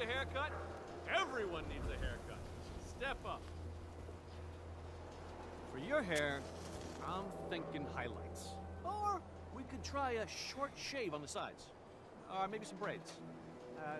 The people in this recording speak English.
a haircut? Everyone needs a haircut. Step up. For your hair, I'm thinking highlights. Or we could try a short shave on the sides. Or maybe some braids. Uh,